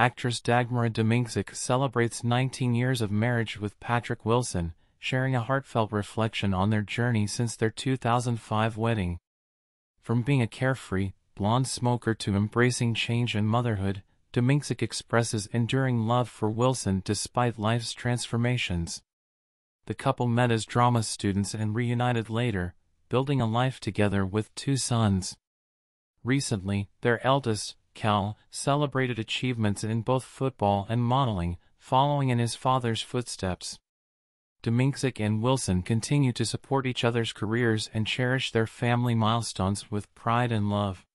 actress Dagmara Domińczyk celebrates 19 years of marriage with Patrick Wilson, sharing a heartfelt reflection on their journey since their 2005 wedding. From being a carefree, blonde smoker to embracing change and motherhood, Domińczyk expresses enduring love for Wilson despite life's transformations. The couple met as drama students and reunited later, building a life together with two sons. Recently, their eldest, Cal, celebrated achievements in both football and modeling, following in his father's footsteps. Domińczyk and Wilson continue to support each other's careers and cherish their family milestones with pride and love.